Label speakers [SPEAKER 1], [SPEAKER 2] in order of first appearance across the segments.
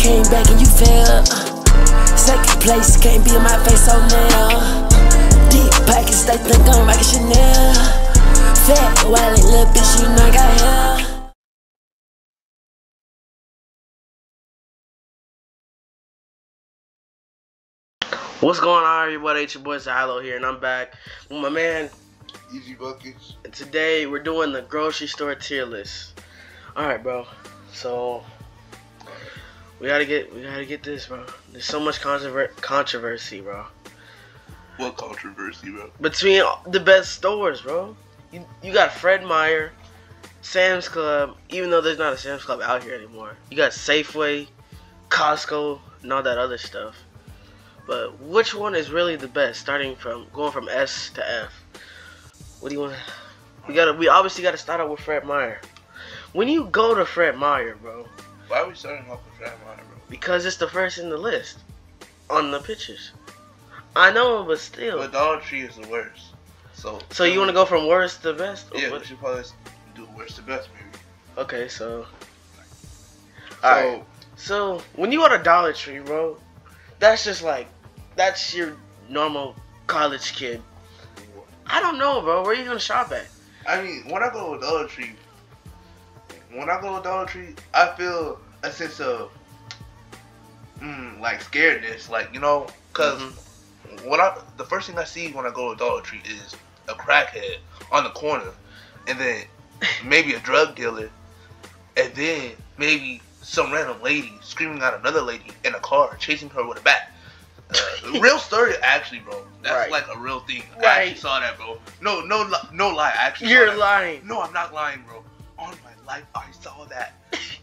[SPEAKER 1] came back and you failed. Second place, can't be in my face, so now. Deep pockets, they think I'm rockin' Chanel. Fat, wallet, little bitch, you know I got hair.
[SPEAKER 2] What's going on, everybody? It's your boy Xylo here, and I'm back with my man.
[SPEAKER 3] Easy buckets.
[SPEAKER 2] And today we're doing the grocery store tier list. All right, bro. So we gotta get we gotta get this, bro. There's so much controver- controversy, bro.
[SPEAKER 3] What controversy, bro?
[SPEAKER 2] Between the best stores, bro. You you got Fred Meyer, Sam's Club. Even though there's not a Sam's Club out here anymore, you got Safeway, Costco, and all that other stuff. But which one is really the best? Starting from going from S to F. What do you want? We gotta. We obviously gotta start out with Fred Meyer. When you go to Fred Meyer, bro,
[SPEAKER 3] Why are we starting off with Meyer, bro?
[SPEAKER 2] because it's the first in the list on the pictures. I know, but still.
[SPEAKER 3] But Dollar Tree is the worst. So.
[SPEAKER 2] so you want to go from worst to best?
[SPEAKER 3] Yeah,
[SPEAKER 2] what-
[SPEAKER 3] we should probably do worst to best, maybe.
[SPEAKER 2] Okay, so.
[SPEAKER 3] So,
[SPEAKER 2] Alright. So when you go to Dollar Tree, bro, that's just like, that's your normal college kid. I don't know, bro. Where are you gonna shop at?
[SPEAKER 3] I mean, when I go to Dollar Tree, when I go to Dollar Tree, I feel a sense of, mm, like scaredness, like you know, because
[SPEAKER 2] Mhm.
[SPEAKER 3] when I the first thing I see when I go to Dollar Tree is a crackhead on the corner, and then maybe a drug dealer, and then maybe some random lady screaming at another lady in a car, chasing her with a bat. Uh, real story, actually, bro. That's
[SPEAKER 2] Right.
[SPEAKER 3] like a real thing. I actually saw that, bro. No, no, no lie. I actually, saw
[SPEAKER 2] You're lying.
[SPEAKER 3] No, I'm not lying, bro. Life, I saw that,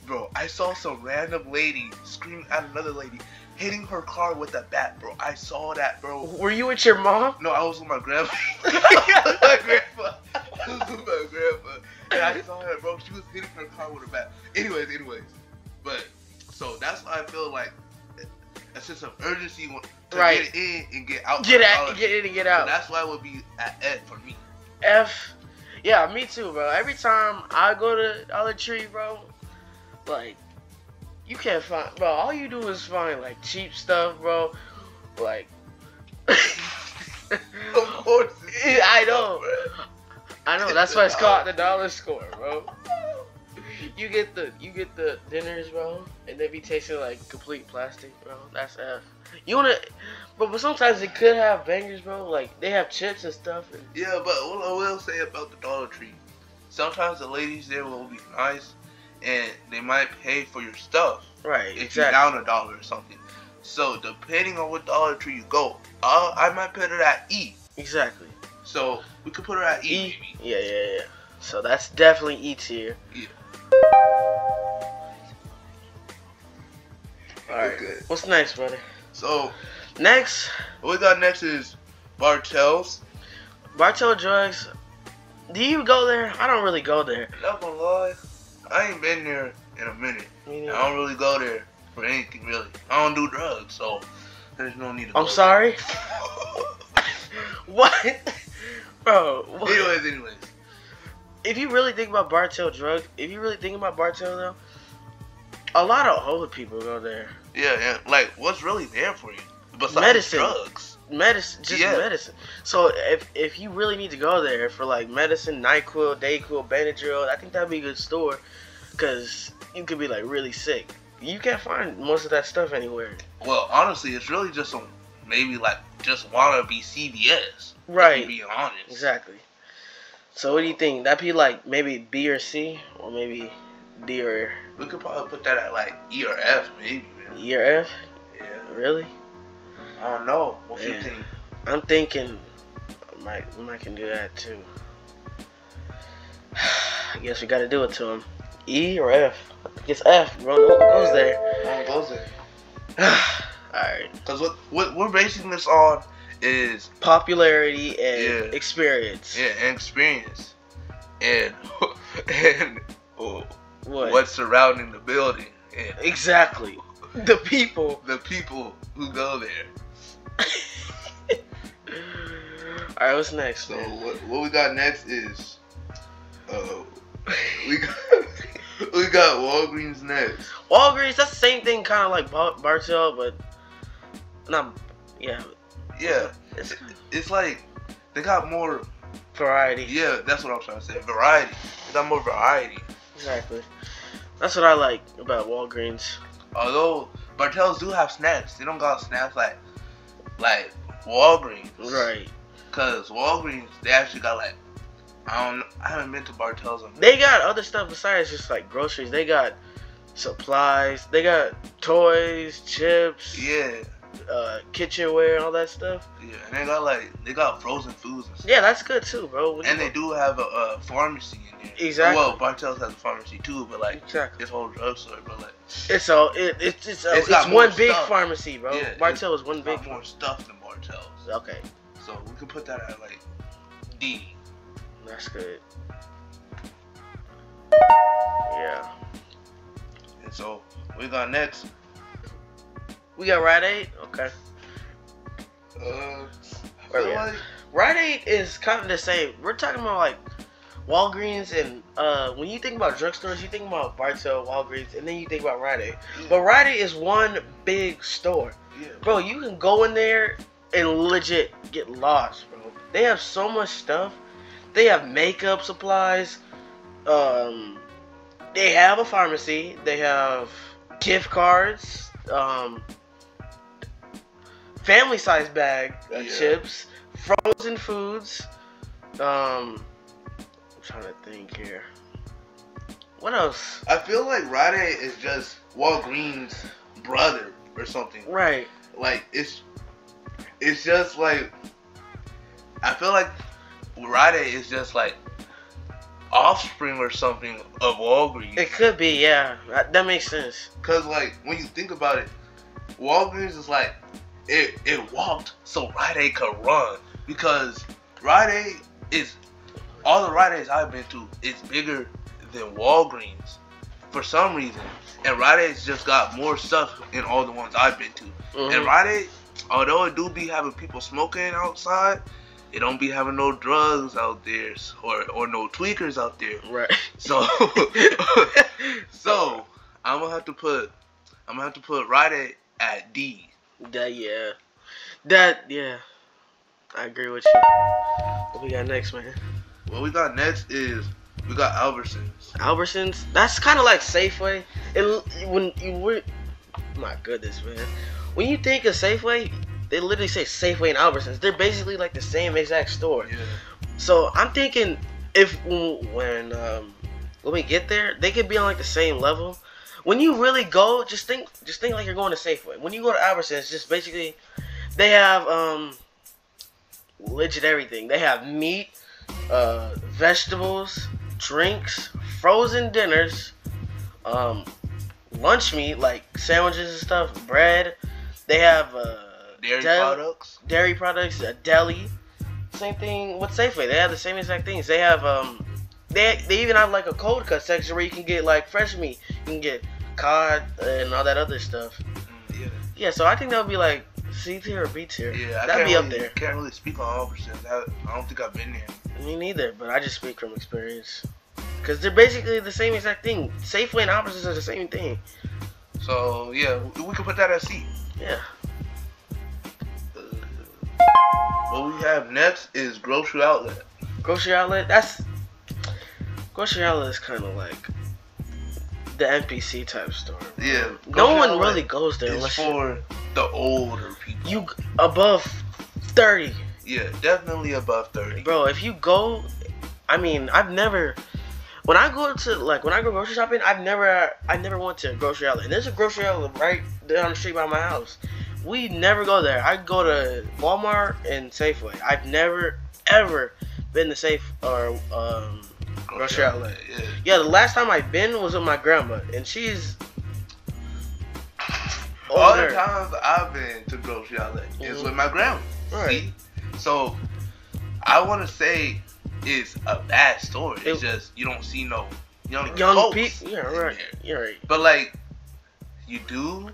[SPEAKER 3] bro. I saw some random lady screaming at another lady, hitting her car with a bat, bro. I saw that, bro.
[SPEAKER 2] Were you with your mom?
[SPEAKER 3] No, I was with my grandma. My grandpa. I was with my grandpa. And I saw her, bro. She was hitting her car with a bat. Anyways, anyways. But, so that's why I feel like a sense of urgency to
[SPEAKER 2] Right.
[SPEAKER 3] get in and get out.
[SPEAKER 2] Get out, get in and get
[SPEAKER 3] So
[SPEAKER 2] out.
[SPEAKER 3] that's why it would be at Ed for me.
[SPEAKER 2] F. Yeah, me too, bro. Every time I go to Dollar Tree, bro, like, you can't find, bro. All you do is find like cheap stuff, bro. Like,
[SPEAKER 3] Of course.
[SPEAKER 2] I know. I know. That's why it's called the dollar store, bro. You get the you get the dinners, bro, and they be tasting like complete plastic, bro. That's F. You wanna, but but sometimes it could have bangers, bro. Like they have chips and stuff. And,
[SPEAKER 3] Yeah, but what I will say about the Dollar Tree, sometimes the ladies there will be nice, and they might pay for your stuff
[SPEAKER 2] right.
[SPEAKER 3] if
[SPEAKER 2] exactly.
[SPEAKER 3] you down a dollar or something. So depending on what Dollar Tree you go, uh, I might put her at E.
[SPEAKER 2] Exactly.
[SPEAKER 3] So we could put her at E.
[SPEAKER 2] E. Yeah, yeah, yeah. So that's definitely E tier.
[SPEAKER 3] Yeah.
[SPEAKER 2] All right. What's next, brother?
[SPEAKER 3] So
[SPEAKER 2] Next,
[SPEAKER 3] what we got next is Bartell's.
[SPEAKER 2] Bartell Drugs. Do you go there? I don't really go there.
[SPEAKER 3] Not gonna lie, I ain't been there in a minute. I don't really go there for anything really. I don't do drugs, so there's no need to.
[SPEAKER 2] I'm sorry. what, bro? What?
[SPEAKER 3] anyways, anyways.
[SPEAKER 2] if you really think about Bartell drugs, if you really think about Bartell though, a lot of older people go there.
[SPEAKER 3] Yeah, yeah. Like, what's really there for you besides
[SPEAKER 2] Medicine.
[SPEAKER 3] drugs?
[SPEAKER 2] Medicine, just
[SPEAKER 3] Yeah.
[SPEAKER 2] medicine. So if if you really need to go there for like medicine, Nyquil, Dayquil, Benadryl, I think that'd be a good store, cause you could be like really sick. You can't find most of that stuff anywhere.
[SPEAKER 3] Well, honestly, it's really just some maybe like just wanna be CVS.
[SPEAKER 2] Right.
[SPEAKER 3] To be honest.
[SPEAKER 2] Exactly. So what do you think? That'd be like maybe B or C, or maybe D or
[SPEAKER 3] We could probably put that at like E or F, maybe.
[SPEAKER 2] E F?
[SPEAKER 3] Yeah.
[SPEAKER 2] Really?
[SPEAKER 3] I don't know. What you think?
[SPEAKER 2] I'm thinking I might we might can do that too. I guess we gotta do it to him. E or F? I guess F, bro. Goes there.
[SPEAKER 3] Goes there.
[SPEAKER 2] Alright.
[SPEAKER 3] Cause what, what we're basing this on is
[SPEAKER 2] Popularity and
[SPEAKER 3] Yeah.
[SPEAKER 2] experience.
[SPEAKER 3] yeah, and experience, and and oh,
[SPEAKER 2] What?
[SPEAKER 3] what's surrounding the building, and
[SPEAKER 2] Exactly. The people.
[SPEAKER 3] the people who go there.
[SPEAKER 2] Alright, what's next,
[SPEAKER 3] So
[SPEAKER 2] man?
[SPEAKER 3] what, what we got next is, uh, we got we got Walgreens next.
[SPEAKER 2] Walgreens, that's the same thing, kind of like Bar- Bartell, but not. Yeah,
[SPEAKER 3] Yeah,
[SPEAKER 2] it's
[SPEAKER 3] it's like they got more.
[SPEAKER 2] variety.
[SPEAKER 3] Yeah, that's what I'm trying to say. Variety. They got more variety.
[SPEAKER 2] Exactly. That's what I like about Walgreens.
[SPEAKER 3] Although Bartell's do have snacks, they don't got snacks like like Walgreens.
[SPEAKER 2] Right.
[SPEAKER 3] Cause Walgreens, they actually got like I don't. I haven't been to Bartell's.
[SPEAKER 2] They got other stuff besides just like groceries. They got supplies. They got toys, chips,
[SPEAKER 3] yeah,
[SPEAKER 2] uh, kitchenware, and all that stuff.
[SPEAKER 3] yeah, and they got like they got frozen foods and stuff.
[SPEAKER 2] Yeah, that's good too, bro. When
[SPEAKER 3] And they do have a, a pharmacy in there.
[SPEAKER 2] Exactly.
[SPEAKER 3] Well, Bartell's has a pharmacy too, but like
[SPEAKER 2] exactly.
[SPEAKER 3] this whole drugstore, but like
[SPEAKER 2] It's all it, it's it's, uh,
[SPEAKER 3] It's
[SPEAKER 2] one big
[SPEAKER 3] stuff.
[SPEAKER 2] pharmacy, bro.
[SPEAKER 3] Yeah,
[SPEAKER 2] Bartell is one big.
[SPEAKER 3] more stuff than Bartell's.
[SPEAKER 2] Okay,
[SPEAKER 3] So we could put that at like D.
[SPEAKER 2] that's good. Yeah,
[SPEAKER 3] And so we got next.
[SPEAKER 2] We got Rite Aid. Okay,
[SPEAKER 3] Uh,
[SPEAKER 2] Where
[SPEAKER 3] like
[SPEAKER 2] Rite Aid is kind of the same. We're talking about like Walgreens and uh, when you think about drugstores, you think about Bartell, Walgreens, and then you think about Rite Aid. But Rite Aid is one big store.
[SPEAKER 3] yeah,
[SPEAKER 2] Bro, you can go in there and legit get lost, bro. They have so much stuff. They have makeup supplies. Um, they have a pharmacy. They have gift cards. Um, family size bag of
[SPEAKER 3] Yeah.
[SPEAKER 2] chips, frozen foods. Um, I'm trying to think here. What else?
[SPEAKER 3] I feel like Rite Aid is just Walgreens' brother or something.
[SPEAKER 2] Right.
[SPEAKER 3] Like it's it's just like I feel like Rite Aid is just like offspring or something of Walgreens.
[SPEAKER 2] It could be, yeah. That, that makes sense.
[SPEAKER 3] Cause like when you think about it, Walgreens is like it it walked so Rite Aid could run because Rite Aid is all the Rite Aids I've been to is bigger than Walgreens for some reason, and Rite Aid's just got more stuff in all the ones I've been to.
[SPEAKER 2] Mhm.
[SPEAKER 3] And Rite Aid, although it do be having people smoking outside, it don't be having no drugs out there or or no tweakers out there.
[SPEAKER 2] Right.
[SPEAKER 3] So so I'm gonna have to put I'm gonna have to put Rite Aid at D.
[SPEAKER 2] That yeah. That yeah. I agree with you. What we got next, man?
[SPEAKER 3] What we got next is we got Albertsons.
[SPEAKER 2] Albertsons. That's kind of like Safeway. And when you were, my goodness, man. When you think of Safeway, they literally say Safeway and Albertsons. They're basically like the same exact store.
[SPEAKER 3] Yeah.
[SPEAKER 2] So I'm thinking if when um, when we get there, they could be on like the same level. When you really go, just think just think like you're going to Safeway. When you go to Albertsons, just basically they have um legit everything. They have meat, uh, vegetables, drinks, frozen dinners, um, lunch meat like sandwiches and stuff, bread. They have uh,
[SPEAKER 3] Dairy products.
[SPEAKER 2] dairy products, a deli. Same thing with Safeway. They have the same exact things. They have um, they they even have like a cold cut section where you can get like fresh meat. You can get cod and all that other stuff.
[SPEAKER 3] Mm, yeah.
[SPEAKER 2] Yeah, so I think that would be like C tier or B tier.
[SPEAKER 3] Yeah. I
[SPEAKER 2] That'd be up
[SPEAKER 3] really,
[SPEAKER 2] there.
[SPEAKER 3] Can't really speak on Albertsons. I, I don't think I've been there.
[SPEAKER 2] Me neither, but I just speak from experience. Cause they're basically the same exact thing. Safeway and Albertsons are the same thing.
[SPEAKER 3] So yeah, we, can put that at C.
[SPEAKER 2] Yeah.
[SPEAKER 3] What we have next is grocery outlet.
[SPEAKER 2] Grocery outlet. That's grocery outlet is kind of like the NPC type store.
[SPEAKER 3] Yeah.
[SPEAKER 2] No one really goes there
[SPEAKER 3] is
[SPEAKER 2] unless you,
[SPEAKER 3] for the older people.
[SPEAKER 2] you above thirty,
[SPEAKER 3] Yeah, definitely above thirty.
[SPEAKER 2] bro. If you go, I mean, I've never. When I go to like when I go grocery shopping, I've never I never went to a grocery outlet. And there's a grocery outlet right down the street by my house. We never go there. I go to Walmart and Safeway. I've never ever been to Safe or um, grocery outlet.
[SPEAKER 3] Yeah.
[SPEAKER 2] Yeah, the last time I've been was with my grandma, and she's
[SPEAKER 3] All the times I've been to grocery outlet is
[SPEAKER 2] Mhm.
[SPEAKER 3] with my grandma.
[SPEAKER 2] Right.
[SPEAKER 3] See? So I want to say it's a bad story. It's
[SPEAKER 2] It-
[SPEAKER 3] just you don't see no young
[SPEAKER 2] Young people. Yeah, right. You're right.
[SPEAKER 3] But like you do,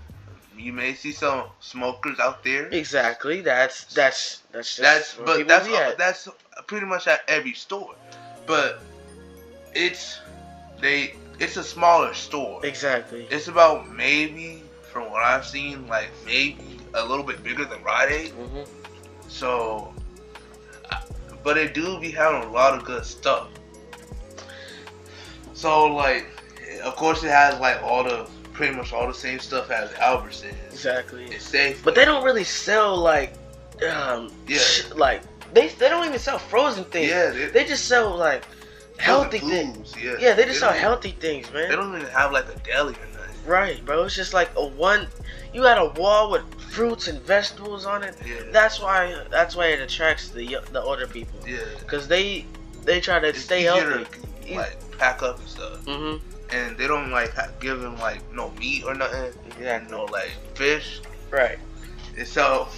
[SPEAKER 3] you may see some smokers out there.
[SPEAKER 2] Exactly. That's that's that's just
[SPEAKER 3] That's but that's that's pretty much at every store. But it's they it's a smaller store.
[SPEAKER 2] Exactly.
[SPEAKER 3] It's about maybe, from what I've seen, like maybe a little bit bigger than Rite Aid.
[SPEAKER 2] hmm
[SPEAKER 3] So, but it do be having a lot of good stuff. So like, of course it has like all the pretty much all the same stuff as Albertsons.
[SPEAKER 2] Exactly.
[SPEAKER 3] It's safe,
[SPEAKER 2] But they don't really sell like, um,
[SPEAKER 3] Yeah.
[SPEAKER 2] sh- like they they don't even sell frozen things.
[SPEAKER 3] Yeah, they,
[SPEAKER 2] They just sell like healthy things.
[SPEAKER 3] Yeah,
[SPEAKER 2] Yeah, they just sell
[SPEAKER 3] don't-
[SPEAKER 2] healthy things, man.
[SPEAKER 3] They don't even have like a deli or nothing.
[SPEAKER 2] Right, bro. It's just like a one. You had a wall with fruits and vegetables on it.
[SPEAKER 3] Yeah,
[SPEAKER 2] That's why. That's why it attracts the the older people.
[SPEAKER 3] yeah.
[SPEAKER 2] Cause they they try to
[SPEAKER 3] It's
[SPEAKER 2] stay healthy.
[SPEAKER 3] to, like pack up and stuff,
[SPEAKER 2] Mhm.
[SPEAKER 3] and they don't like give them like no meat or nothing.
[SPEAKER 2] Yeah.
[SPEAKER 3] No like fish.
[SPEAKER 2] Right.
[SPEAKER 3] And so,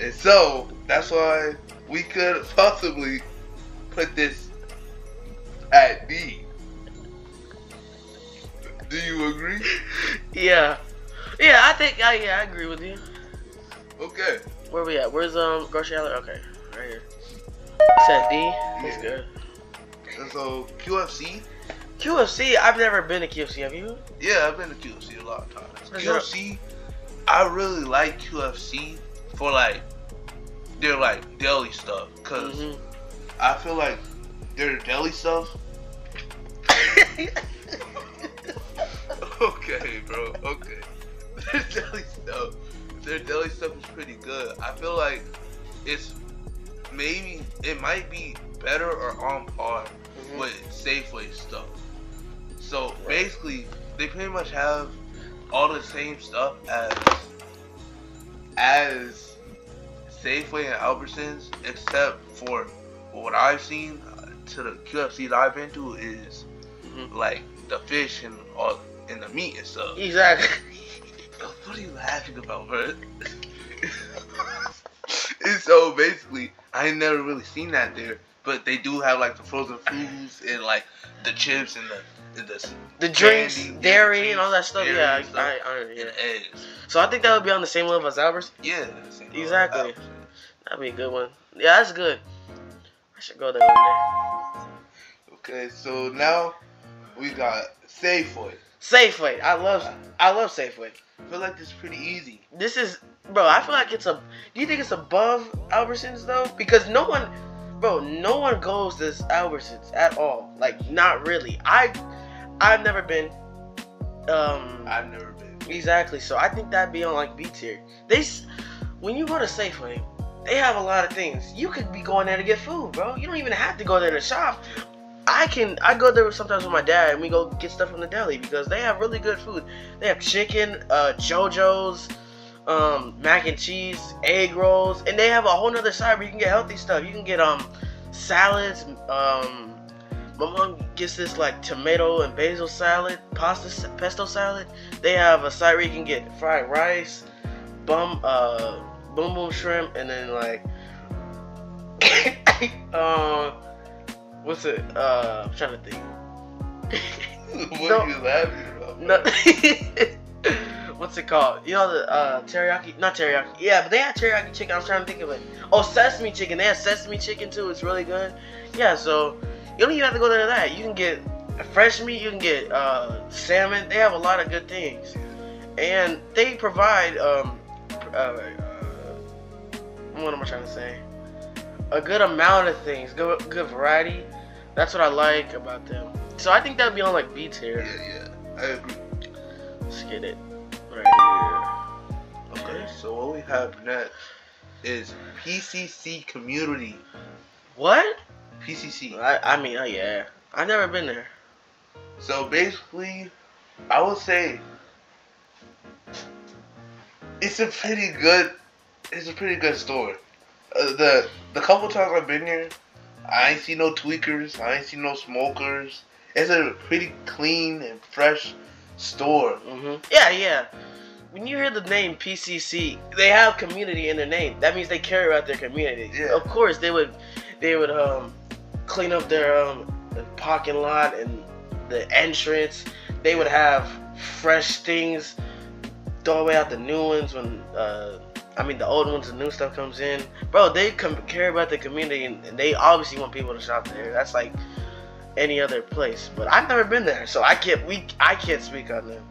[SPEAKER 3] and so that's why we could possibly put this at D. Do you agree?
[SPEAKER 2] Yeah. Yeah, I think. I yeah, I agree with you.
[SPEAKER 3] Okay.
[SPEAKER 2] Where we at? Where's um grocery outlet? Okay, right here. Set D. That's
[SPEAKER 3] Yeah.
[SPEAKER 2] good.
[SPEAKER 3] And so QFC,
[SPEAKER 2] QFC. I've never been to QFC. Have you?
[SPEAKER 3] yeah, I've been to QFC a lot of times. QFC, I really like QFC for like their like deli stuff, because
[SPEAKER 2] Mhm.
[SPEAKER 3] I feel like their deli stuff. okay, bro. Okay. Their deli stuff. Their deli stuff is pretty good. I feel like it's maybe it might be better or on par
[SPEAKER 2] Mhm.
[SPEAKER 3] with Safeway stuff. So
[SPEAKER 2] Right.
[SPEAKER 3] basically, they pretty much have all the same stuff as as Safeway and Albertsons, except for what I've seen to the QFC that I've been to is
[SPEAKER 2] Mhm.
[SPEAKER 3] like the fish and all and the meat and stuff.
[SPEAKER 2] Exactly.
[SPEAKER 3] What are you laughing about, bro? and so basically, I never really seen that there, but they do have like the frozen foods and like the chips and the the
[SPEAKER 2] The drinks,
[SPEAKER 3] Candy,
[SPEAKER 2] dairy, and all that stuff. Yeah,
[SPEAKER 3] stuff.
[SPEAKER 2] I, I,
[SPEAKER 3] and
[SPEAKER 2] yeah. So I think that would be on the same level as Albert's.
[SPEAKER 3] Yeah, the same level
[SPEAKER 2] Exactly. That'd be a good one. Yeah, that's good. I should go there one day.
[SPEAKER 3] Okay, so now we got Safeway.
[SPEAKER 2] Safeway. I love I love Safeway.
[SPEAKER 3] I feel like it's pretty easy.
[SPEAKER 2] This is bro, I feel like it's a do you think it's above Albertsons though? Because no one bro, no one goes to Albertsons at all. Like not really. I I've never been um
[SPEAKER 3] I've never been.
[SPEAKER 2] exactly. So I think that'd be on like B tier. They when you go to Safeway, they have a lot of things. You could be going there to get food, bro. You don't even have to go there to shop. I can I go there sometimes with my dad and we go get stuff from the deli because they have really good food. They have chicken, uh, JoJo's, um, mac and cheese, egg rolls, and they have a whole nother side where you can get healthy stuff. You can get um salads. Um, my mom gets this like tomato and basil salad, pasta pesto salad. They have a side where you can get fried rice, bum uh boom boom shrimp, and then like um what's it? Uh, I'm trying to think.
[SPEAKER 3] what
[SPEAKER 2] No.
[SPEAKER 3] are you laughing about?
[SPEAKER 2] No. What's it called? You know the uh, teriyaki? Not teriyaki. Yeah, but they have teriyaki chicken. I was trying to think of it. Oh, sesame chicken. They have sesame chicken too. It's really good. Yeah, so you don't even have to go to that. You can get fresh meat. You can get uh, salmon. They have a lot of good things, and they provide um, uh, uh, what am I trying to say? A good amount of things. Good, good variety. That's what I like about them. So I think that'd be on like beats here.
[SPEAKER 3] Yeah, yeah, I agree.
[SPEAKER 2] Let's get it right here.
[SPEAKER 3] Okay, so what we have next is PCC Community.
[SPEAKER 2] What?
[SPEAKER 3] PCC.
[SPEAKER 2] I, I mean, oh yeah. I've never been there.
[SPEAKER 3] So basically, I would say it's a pretty good. It's a pretty good store. Uh, the the couple times I've been here, I ain't seen no tweakers. I ain't seen no smokers. It's a pretty clean and fresh store.
[SPEAKER 2] hmm Yeah, yeah. When you hear the name PCC, they have community in their name. That means they care about their community.
[SPEAKER 3] Yeah.
[SPEAKER 2] Of course, they would, they would um, clean up their um, the parking lot and the entrance. They would have fresh things. Throw away out the new ones when, uh, I mean, the old ones, the new stuff comes in. Bro, they com- care about the community and, they obviously want people to shop there. That's like, any other place. But I've never been there, so I can't we I can't speak on them.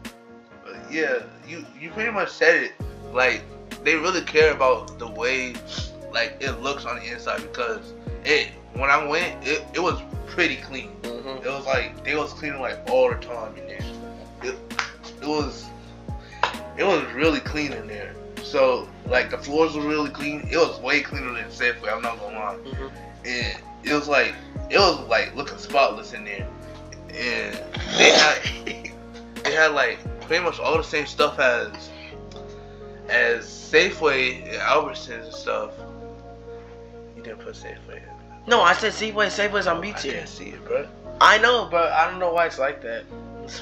[SPEAKER 3] Yeah, you you pretty much said it. Like they really care about the way like it looks on the inside because it when I went it, it was pretty clean.
[SPEAKER 2] Mm-hmm.
[SPEAKER 3] It was like they was cleaning like all the time in there. It, it was it was really clean in there. So like the floors were really clean. It was way cleaner than Safeway. I'm not gonna lie.
[SPEAKER 2] Mm-hmm.
[SPEAKER 3] And it was like it was like looking spotless in there. And they had they had like pretty much all the same stuff as as Safeway and Albertsons and stuff. You didn't put Safeway. in.
[SPEAKER 2] No, I said Safeway. Safeway's on B
[SPEAKER 3] I
[SPEAKER 2] tier.
[SPEAKER 3] can't see it, bro.
[SPEAKER 2] I know, but I don't know why it's like that.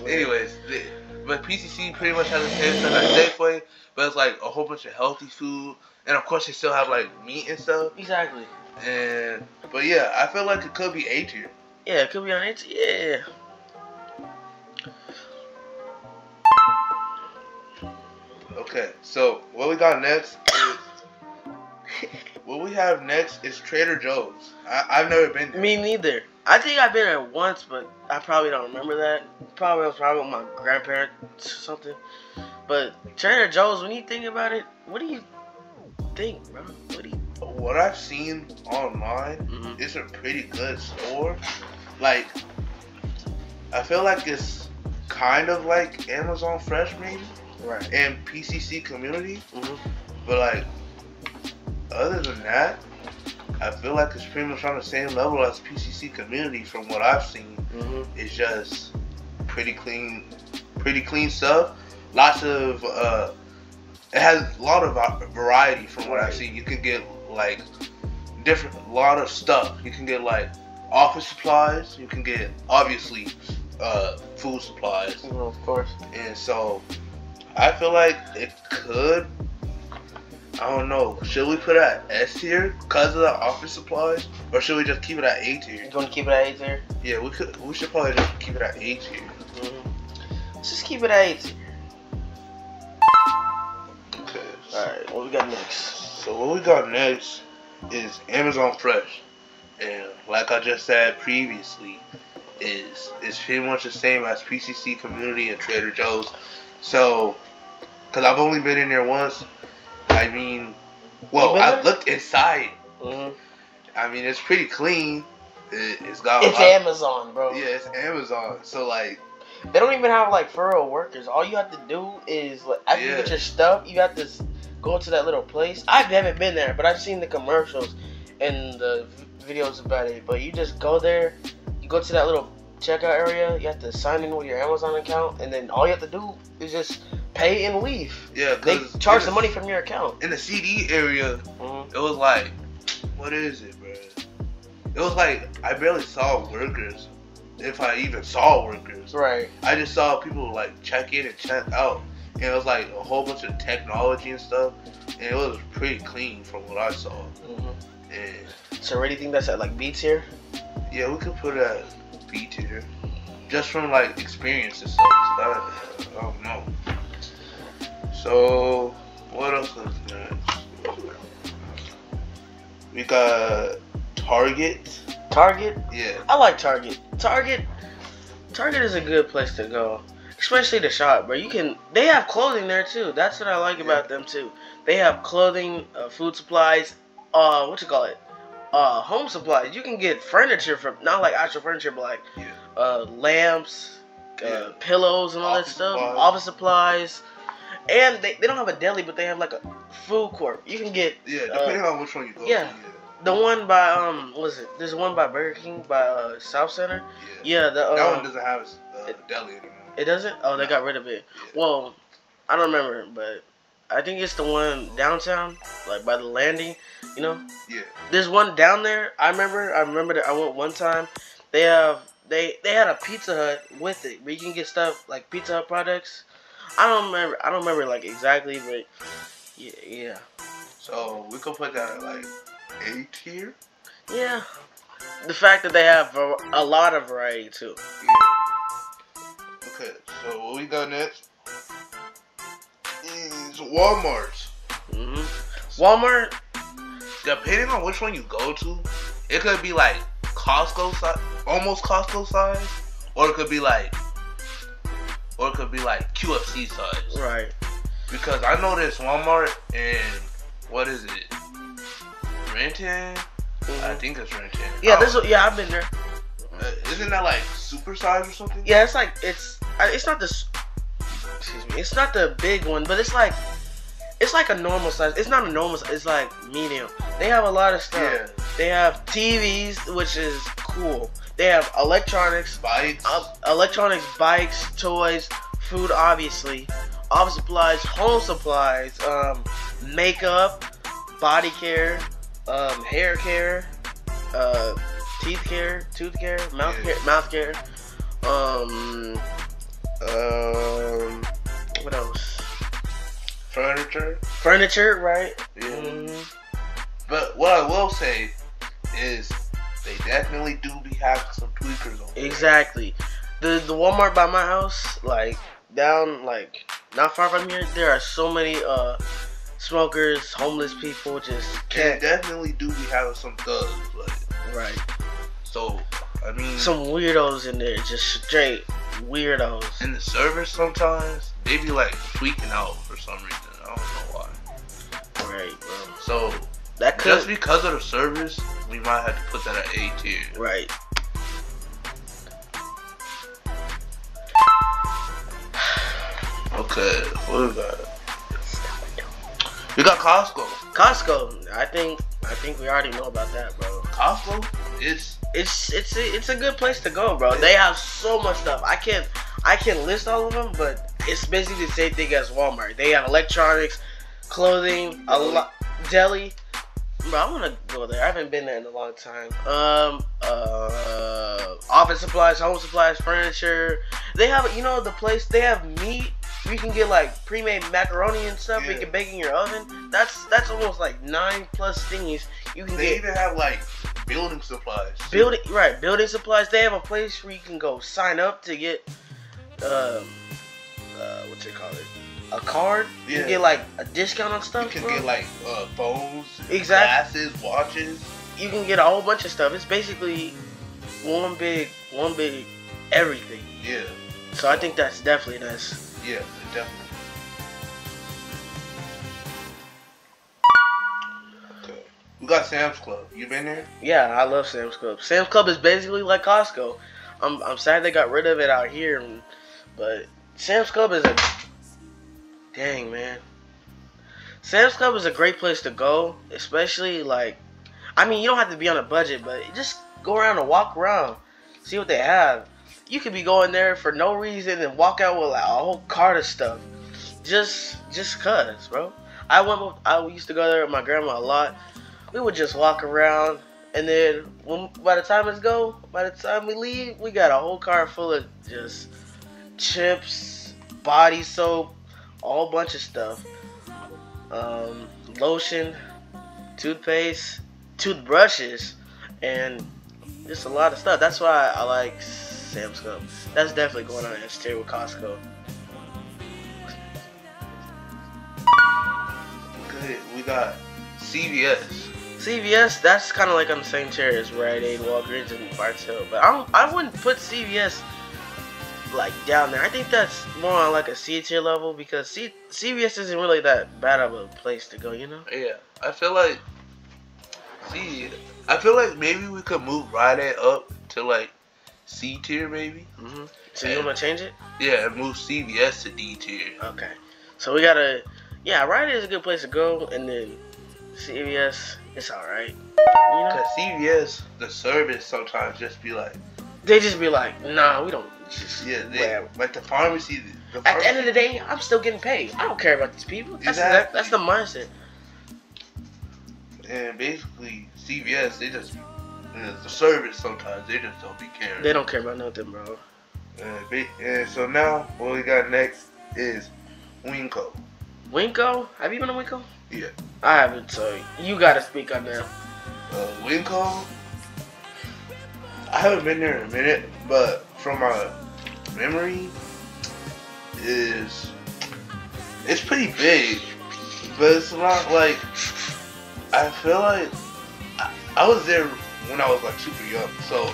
[SPEAKER 3] Anyways, the, but PCC pretty much has the same stuff as Safeway, but it's like a whole bunch of healthy food, and of course they still have like meat and stuff.
[SPEAKER 2] exactly.
[SPEAKER 3] And but yeah, I feel like it could be A tier.
[SPEAKER 2] Yeah, it could be on it. Yeah.
[SPEAKER 3] Okay, so what we got next is what we have next is Trader Joe's. I, I've never been there.
[SPEAKER 2] Me neither. I think I've been there once, but I probably don't remember that. Probably was probably with my grandparents or something. But Trader Joe's, when you think about it, what do you think, bro? What do you?
[SPEAKER 3] What I've seen online,
[SPEAKER 2] Mhm.
[SPEAKER 3] it's a pretty good store. Like, I feel like it's kind of like Amazon Fresh maybe
[SPEAKER 2] Right.
[SPEAKER 3] and PCC Community,
[SPEAKER 2] hmm
[SPEAKER 3] but like other than that, I feel like it's pretty much on the same level as PCC Community from what I've seen.
[SPEAKER 2] hmm
[SPEAKER 3] It's just pretty clean, pretty clean stuff. Lots of uh, it has a lot of variety from what I've seen. You can get like different, a lot of stuff. You can get like office supplies. You can get obviously uh, food supplies,
[SPEAKER 2] of course.
[SPEAKER 3] and so I feel like it could. I don't know. Should we put it at S tier because of the office supplies, or should we just keep it at A tier?
[SPEAKER 2] You want to keep it at A there?
[SPEAKER 3] Yeah, we could. We should probably just keep it at A tier.
[SPEAKER 2] hmm Let's just keep it at eight.
[SPEAKER 3] Okay.
[SPEAKER 2] All right. What we got next?
[SPEAKER 3] So what we got next is Amazon Fresh, and like I just said previously, is it's pretty much the same as PCC Community and Trader Joe's. So, cause I've only been in there once. I mean, well, I looked inside.
[SPEAKER 2] hmm
[SPEAKER 3] I mean, it's pretty clean. It, it's got.
[SPEAKER 2] It's Amazon, bro.
[SPEAKER 3] Yeah, it's Amazon. So like,
[SPEAKER 2] They don't even have like furrow workers. All you have to do is like, after you get your stuff, you have to go to that little place. I haven't been there, but I've seen the commercials and the videos about it. But you just go there, you go to that little checkout area. You have to sign in with your Amazon account, and then all you have to do is just pay and leave.
[SPEAKER 3] yeah,
[SPEAKER 2] They charge
[SPEAKER 3] in
[SPEAKER 2] the money from your account.
[SPEAKER 3] in the CD area.
[SPEAKER 2] Mhm.
[SPEAKER 3] it was like, what is it, bro? It was like I barely saw workers, if I even saw workers.
[SPEAKER 2] Right.
[SPEAKER 3] I just saw people like check in and check out, and it was like a whole bunch of technology and stuff, and it was pretty clean from what I saw.
[SPEAKER 2] Mm-hmm.
[SPEAKER 3] And
[SPEAKER 2] So, where do you think that's at? Like B tier?
[SPEAKER 3] yeah, we could put it at B tier, just from like experience and stuff. I don't know. So what else is next? We got Target.
[SPEAKER 2] Target.
[SPEAKER 3] Yeah.
[SPEAKER 2] I like Target. Target Target is a good place to go. Especially the shop, bro. You can they have clothing there too. That's what I like about them too. They have clothing, uh, food supplies, uh what you call it? Uh home supplies. You can get furniture from not like actual furniture but like
[SPEAKER 3] Yeah.
[SPEAKER 2] uh lamps, uh,
[SPEAKER 3] Yeah.
[SPEAKER 2] pillows and all
[SPEAKER 3] Office
[SPEAKER 2] that stuff.
[SPEAKER 3] supplies.
[SPEAKER 2] Office supplies. And they, they don't have a deli, but they have like a food court. You can get
[SPEAKER 3] Yeah,
[SPEAKER 2] uh,
[SPEAKER 3] depending on which one you go
[SPEAKER 2] yeah.
[SPEAKER 3] to.
[SPEAKER 2] the one by um, what is it? There's one by Burger King by uh, Southcenter.
[SPEAKER 3] Yeah.
[SPEAKER 2] Yeah, the um,
[SPEAKER 3] That one doesn't have a uh, deli anymore.
[SPEAKER 2] It doesn't? Oh, they
[SPEAKER 3] No.
[SPEAKER 2] got rid of it.
[SPEAKER 3] Yeah.
[SPEAKER 2] Well, I don't remember, but I think it's the one downtown, like by the landing. You know,
[SPEAKER 3] Yeah.
[SPEAKER 2] there's one down there. I remember. I remember that I went one time. They have they they had a Pizza Hut with it, where you can get stuff like Pizza Hut products. I don't remember. I don't remember like exactly, but yeah, yeah,
[SPEAKER 3] So we could put that at like A tier.
[SPEAKER 2] yeah. The fact that they have a, a lot of variety too.
[SPEAKER 3] Yeah. Okay, so what we got next is Walmart.
[SPEAKER 2] hmm Walmart.
[SPEAKER 3] Depending on which one you go to, it could be like Costco si- almost Costco size, or it could be like, or it could be like QFC size.
[SPEAKER 2] Right.
[SPEAKER 3] Because I know this Walmart and what is it? Renton. I think it's Renton.
[SPEAKER 2] Mm-hmm. Yeah, this. Yeah, I've been there.
[SPEAKER 3] uh, isn't that like super size or something?
[SPEAKER 2] Yeah, it's like it's. uh, It's not the. Excuse me. It's not the big one, but it's like. It's like a normal size. It's not a normal. size, It's like medium. They have a lot of stuff.
[SPEAKER 3] Yeah.
[SPEAKER 2] They have TVs, which is cool. They have electronics,
[SPEAKER 3] Bites.
[SPEAKER 2] uh, electronics, bikes, toys, food, obviously, office supplies, home supplies, um, makeup, body care, um, hair care, uh, teeth care, tooth care, mouth
[SPEAKER 3] Yeah.
[SPEAKER 2] care, mouth care. Um, um, what else?
[SPEAKER 3] Furniture.
[SPEAKER 2] Furniture, right?
[SPEAKER 3] Yeah.
[SPEAKER 2] Mhm.
[SPEAKER 3] But what I will say is they definitely do be having some tweakers on there.
[SPEAKER 2] Exactly. The the Walmart by my house, like down like not far from here, there are so many uh smokers, homeless people just can't
[SPEAKER 3] definitely do be having some thugs, but
[SPEAKER 2] right.
[SPEAKER 3] so I mean
[SPEAKER 2] Some weirdos in there, just straight weirdos.
[SPEAKER 3] in the service sometimes they be like tweaking out for some reason. So
[SPEAKER 2] That could
[SPEAKER 3] just because of the service, we might have to put that at A tier.
[SPEAKER 2] right.
[SPEAKER 3] Okay, what we got? We got Costco.
[SPEAKER 2] Costco, I think I think we already know about that, bro.
[SPEAKER 3] Costco is
[SPEAKER 2] It's it's a, it's a good place to go, bro. They have so much stuff. I can't I can't list all of them, but it's basically the same thing as Walmart. They have electronics, clothing, a lot, deli. Bro, I want to go there. I haven't been there in a long time. Um, uh, office supplies, home supplies, furniture. They have, you know, the place. They have meat. You can get like pre-made macaroni and stuff. You can bake in your oven. That's that's almost like nine plus thingies you can
[SPEAKER 3] they
[SPEAKER 2] get.
[SPEAKER 3] even have like building supplies.
[SPEAKER 2] Building right, building supplies. They have a place where you can go sign up to get, um, uh, what's it called? A card. You
[SPEAKER 3] Yeah.
[SPEAKER 2] can get like a discount on stuff.
[SPEAKER 3] You can
[SPEAKER 2] bro.
[SPEAKER 3] get like uh, phones,
[SPEAKER 2] Exact-
[SPEAKER 3] glasses, watches.
[SPEAKER 2] you can get a whole bunch of stuff. It's basically one big, one big everything.
[SPEAKER 3] Yeah,
[SPEAKER 2] So I think that's definitely nice.
[SPEAKER 3] yeah, definitely. Okay. We got Sam's Club. You been there?
[SPEAKER 2] Yeah, I love Sam's Club. Sam's Club is basically like Costco. I'm I'm sad they got rid of it out here, but Sam's Club is a dang man. Sam's Club is a great place to go, especially like, I mean, you don't have to be on a budget, but just go around and walk around, see what they have. You could be going there for no reason and walk out with like, a whole cart of stuff, just just cause, bro. I went. I used to go there with my grandma a lot. We would just walk around, and then when by the time it's go, by the time we leave, we got a whole car full of just chips, body soap, a whole bunch of stuff. Um, lotion, toothpaste, toothbrushes, and just a lot of stuff. That's why I like Sam's Club. That's definitely going on S tier with Costco.
[SPEAKER 3] Good. We got CVS.
[SPEAKER 2] CVS, that's kind of like on the same tier as Rite Aid, Walgreens, and Barnes Hill. But I don't, I wouldn't put CVS like down there. I think that's more on like a C tier level because C, CVS isn't really that bad of a place to go, you know?
[SPEAKER 3] Yeah, I feel like. See, I feel like maybe we could move Aid up to like C tier, maybe.
[SPEAKER 2] hmm So you want to change it?
[SPEAKER 3] Yeah, and move CVS to D tier.
[SPEAKER 2] Okay. So we gotta, yeah, Aid is a good place to go, and then CVS, it's all right. You know?
[SPEAKER 3] Cause CVS, the service sometimes just be like,
[SPEAKER 2] They just be like, nah, we don't.
[SPEAKER 3] Yeah, they, like the pharmacy. The
[SPEAKER 2] At the end of the day, I'm still getting paid. I don't care about these people. That's
[SPEAKER 3] Exactly.
[SPEAKER 2] that's the mindset.
[SPEAKER 3] and basically CVS, they just uh, the service sometimes they just don't be caring.
[SPEAKER 2] They don't care about nothing, bro.
[SPEAKER 3] And, and so now what we got next is WinCo.
[SPEAKER 2] WinCo? have you been to WinCo?
[SPEAKER 3] Yeah.
[SPEAKER 2] I haven't, so you gotta speak on that.
[SPEAKER 3] Uh, Winco. I haven't been there in a minute, but from my memory, is it's pretty big, but it's not like I feel like I, I was there when I was like super young, so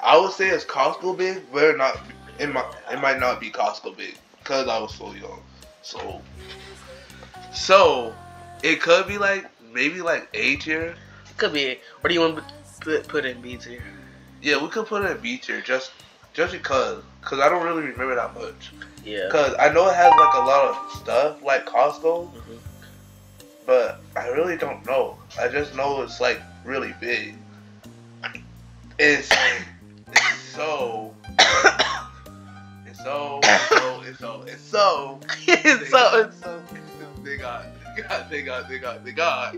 [SPEAKER 3] I would say it's Costco big, but not. It might. It might not be Costco big because I was so young. So. So, it could be like maybe like A tier.
[SPEAKER 2] Could be. What do you want to put, put in B tier?
[SPEAKER 3] Yeah, we could put it in B tier just just because. Cause I don't really remember that much.
[SPEAKER 2] Yeah.
[SPEAKER 3] Cause I know it has like a lot of stuff like Costco,
[SPEAKER 2] Mhm.
[SPEAKER 3] but I really don't know. I just know it's like really big. It's it's so it's so it's so it's so it's so
[SPEAKER 2] it's so it's so.
[SPEAKER 3] they got they got they got they got they got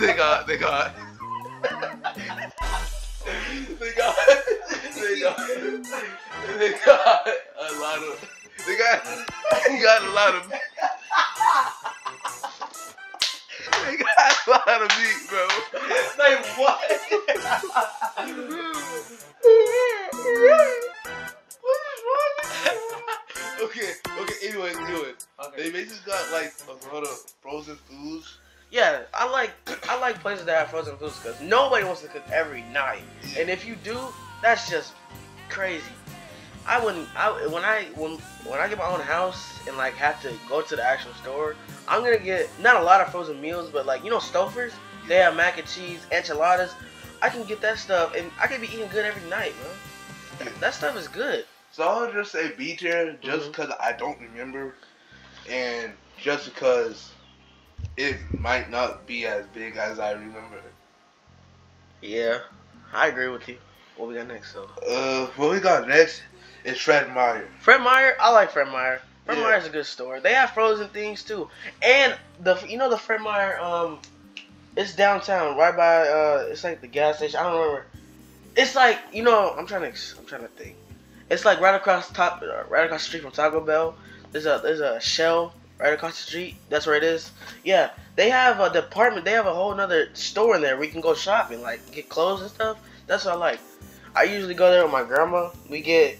[SPEAKER 3] they got they got they got they got they got a lot of they got they got a lot of they got a lot of meat, bro.
[SPEAKER 2] Like what?
[SPEAKER 3] okay, okay. Anyways, anyways, they
[SPEAKER 2] Okay.
[SPEAKER 3] basically got like a lot of frozen foods.
[SPEAKER 2] Yeah, I like I like places that have frozen foods because nobody wants to cook every night, and if you do, that's just crazy. I wouldn't. I when I when when I get my own house and like have to go to the actual store, I'm gonna get not a lot of frozen meals, but like you know Stouffer's, they have mac and cheese, enchiladas. I can get that stuff, and I can be eating good every night, bro. That, that stuff is good.
[SPEAKER 3] So I'll just say B tier just
[SPEAKER 2] mm-hmm.
[SPEAKER 3] because I don't remember, and just because it might not be as big as I remember.
[SPEAKER 2] Yeah, I agree with you. What we got next, though?
[SPEAKER 3] Uh, what we got next is Fred Meyer.
[SPEAKER 2] Fred Meyer, I like Fred Meyer. Fred
[SPEAKER 3] Yeah.
[SPEAKER 2] Meyer's a good store. They have frozen things too, and the you know the Fred Meyer um, it's downtown, right by uh, it's like the gas station. I don't remember. It's like you know I'm trying to I'm trying to think. It's like right across top uh, right across the street from Taco Bell. There's a there's a Shell right across the street. That's where it is. Yeah, they have a department. They have a whole another store in there where you can go shopping, like get clothes and stuff. That's what I like. I usually go there with my grandma. We get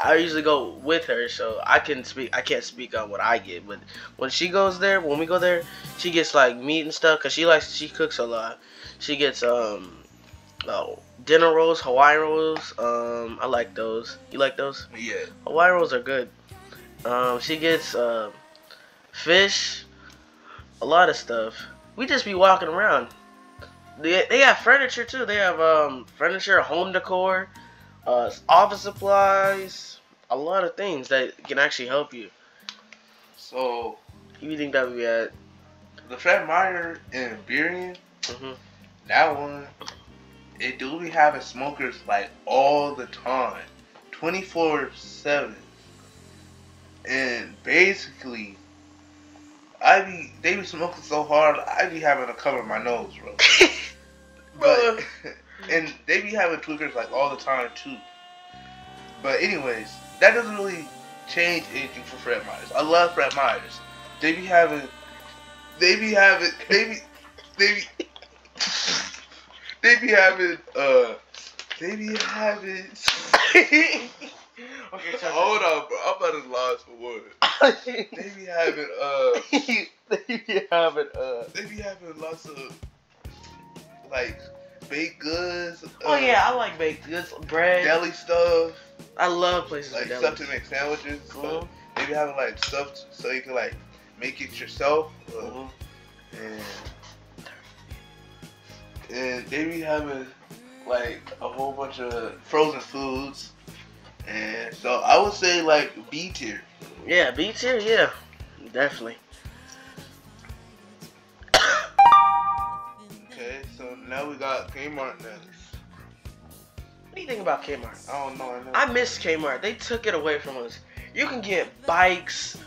[SPEAKER 2] I usually go with her, so I can speak. I can't speak on what I get, but when she goes there, when we go there, she gets like meat and stuff because she likes she cooks a lot. She gets um, oh, dinner rolls, Hawaiian rolls. Um, I like those. You like those?
[SPEAKER 3] Yeah.
[SPEAKER 2] Hawaiian rolls are good. Um, she gets uh, fish, a lot of stuff. We just be walking around. They they have furniture too. They have um furniture, home decor, uh, office supplies, a lot of things that can actually help you.
[SPEAKER 3] So
[SPEAKER 2] You think that would be at?
[SPEAKER 3] the Fred Meyer in Burien,
[SPEAKER 2] hmm
[SPEAKER 3] that one, it do be having smokers like all the time, twenty four seven, and basically. I be they be smoking so hard I be having to cover my nose, bro. But and they be having tweakers like all the time too. But anyways, that doesn't really change anything for Fred Meyers. I love Fred Meyers. They be having, they be having, they be, they be, they be having, uh, they be having.
[SPEAKER 2] Okay, so
[SPEAKER 3] Hold on, bro. I'm about to lost for words. They be having, uh,
[SPEAKER 2] they be having uh.
[SPEAKER 3] they be having lots of like baked goods.
[SPEAKER 2] Oh
[SPEAKER 3] uh,
[SPEAKER 2] yeah, I like baked goods, bread.
[SPEAKER 3] deli stuff.
[SPEAKER 2] I love places
[SPEAKER 3] like
[SPEAKER 2] with
[SPEAKER 3] stuff
[SPEAKER 2] deli.
[SPEAKER 3] to make sandwiches. So
[SPEAKER 2] Mhm.
[SPEAKER 3] they be having like stuff t- so you can like make it yourself. Uh,
[SPEAKER 2] Mhm.
[SPEAKER 3] and and they be having like a whole bunch of frozen foods. And so I would say like B tier.
[SPEAKER 2] Yeah, B tier, yeah, definitely.
[SPEAKER 3] Okay, so now we got Kmart next.
[SPEAKER 2] What do you think about Kmart?
[SPEAKER 3] I don't know. I know.
[SPEAKER 2] I miss Kmart. They took it away from us. You can get bikes,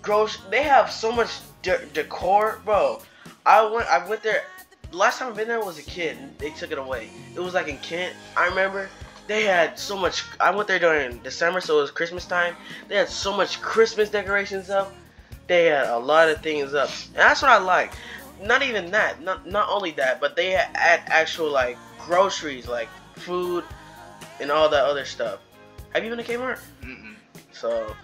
[SPEAKER 2] gross. They have so much de- decor, bro. I went. I went there. Last time I've been there was a kid. And they took it away. It was like in Kent. I remember. They had so much. I went there during December, so it was Christmas time. They had so much Christmas decorations up. They had a lot of things up, and that's what I like. Not even that. Not not only that, but they had actual like groceries, like food, and all that other stuff. Have you been to Kmart?
[SPEAKER 3] Mm-mm.
[SPEAKER 2] So,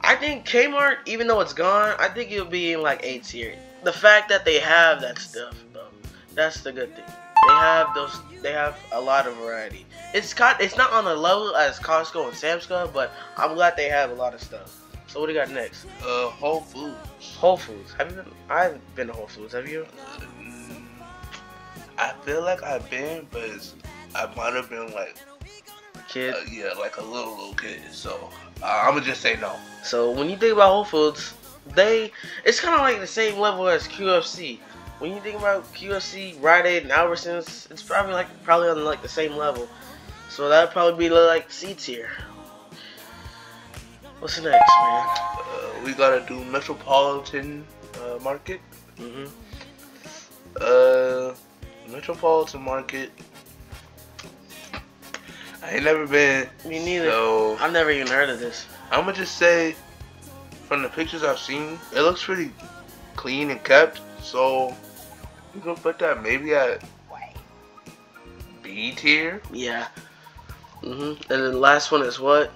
[SPEAKER 2] I think Kmart, even though it's gone, I think it'll be in like A tier. The fact that they have that stuff, though, that's the good thing. They have those. They have a lot of variety. It's kind. It's not on the level as Costco and Sam's Club, but I'm glad they have a lot of stuff. So what do you got next?
[SPEAKER 3] Uh, Whole Foods.
[SPEAKER 2] Whole Foods. Have you been? I've been to Whole Foods. Have you?
[SPEAKER 3] Mm, I feel like I've been, but it's, I might have been like,
[SPEAKER 2] Kid.
[SPEAKER 3] uh, yeah, like a little little kid. So uh, I'm gonna just say no.
[SPEAKER 2] So when you think about Whole Foods, they it's kind of like the same level as QFC. When you think about QFC, Rite Aid, and Albertsons, it's probably like probably on like the same level. So that'd probably be like C tier. What's next, man?
[SPEAKER 3] Uh, we gotta do Metropolitan uh, Market.
[SPEAKER 2] hmm
[SPEAKER 3] Uh, Metropolitan Market. I ain't never been,
[SPEAKER 2] Me neither.
[SPEAKER 3] so
[SPEAKER 2] I've never even heard of this.
[SPEAKER 3] I'm gonna just say, from the pictures I've seen, it looks pretty clean and kept. So we gonna put that maybe at B tier.
[SPEAKER 2] Yeah. hmm And then last one is what?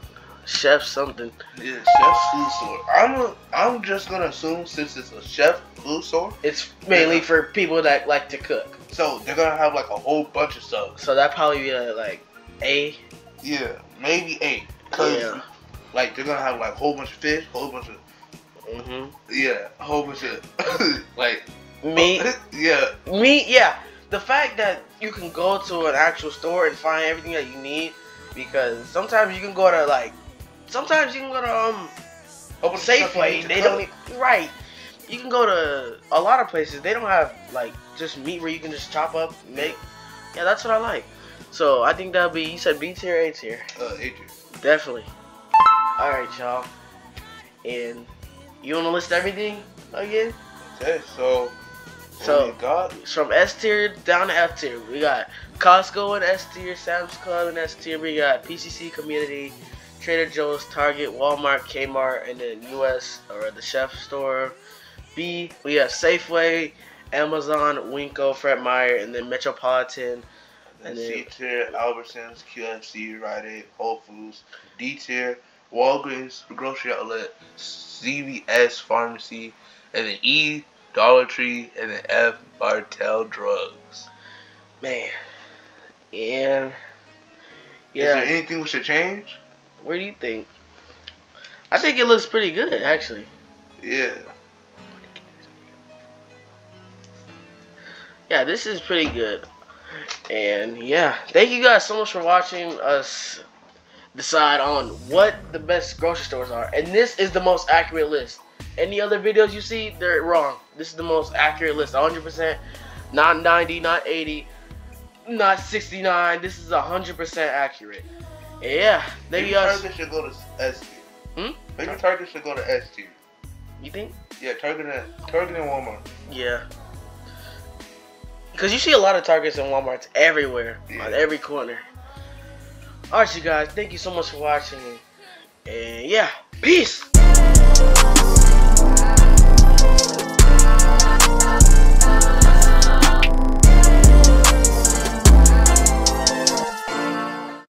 [SPEAKER 2] Chef something.
[SPEAKER 3] Yeah, chef food store. I'm a, I'm just gonna assume since it's a chef food store,
[SPEAKER 2] It's mainly for people that like to cook.
[SPEAKER 3] so they're gonna have like a whole bunch of stuff.
[SPEAKER 2] So that probably be a, like A.
[SPEAKER 3] Yeah, maybe A. Cause
[SPEAKER 2] Yeah.
[SPEAKER 3] like they're gonna have like a whole bunch of fish, whole bunch of
[SPEAKER 2] hmm
[SPEAKER 3] yeah, a whole bunch of like
[SPEAKER 2] Meat.
[SPEAKER 3] yeah,
[SPEAKER 2] Me, yeah. The fact that you can go to an actual store and find everything that you need, because sometimes you can go to like, sometimes you can go to um
[SPEAKER 3] whole bunch of stuff you
[SPEAKER 2] Safeway. They don't e- right. You can go to a lot of places. They don't have like just meat where you can just chop up, make. Yeah, that's what I like. So I think that'll be. You said B tier, A tier,
[SPEAKER 3] uh, A tier.
[SPEAKER 2] definitely. All right, y'all. And you want to list everything again?
[SPEAKER 3] Okay, so
[SPEAKER 2] So-
[SPEAKER 3] got
[SPEAKER 2] from S tier down to F tier. We got Costco and S tier, Sam's Club and S tier. We got PCC Community, Trader Joe's, Target, Walmart, Kmart, and then US or the Chef Store. B, we have Safeway, Amazon, WinCo, Fred Meyer, and then Metropolitan.
[SPEAKER 3] and
[SPEAKER 2] And then-
[SPEAKER 3] C tier, Albertsons, QFC, Rite Aid, Whole Foods. D tier, Walgreens, grocery outlet, CVS pharmacy, and then E, Dollar Tree, and then F, Bartell Drugs.
[SPEAKER 2] Man. And
[SPEAKER 3] Is there
[SPEAKER 2] yeah,
[SPEAKER 3] anything we should change?
[SPEAKER 2] Where do you think? I think it looks pretty good actually.
[SPEAKER 3] Yeah.
[SPEAKER 2] yeah, this is pretty good. And yeah, thank you guys so much for watching us decide on what the best grocery stores are. And this is the most accurate list. Any other videos you see, they're wrong. This is the most accurate list, 100%. Not 90, not 80, not 69. This is 100% accurate. Yeah,
[SPEAKER 3] Maybe
[SPEAKER 2] you.
[SPEAKER 3] Target should go to S tier.
[SPEAKER 2] Hmm?
[SPEAKER 3] Maybe Target should go to S tier.
[SPEAKER 2] You think?
[SPEAKER 3] Yeah, Target and Target and Walmart.
[SPEAKER 2] Yeah. Because you see a lot of Targets and Walmarts everywhere,
[SPEAKER 3] Yeah.
[SPEAKER 2] on every corner. Alright, you guys, thank you so much for watching. And yeah, peace!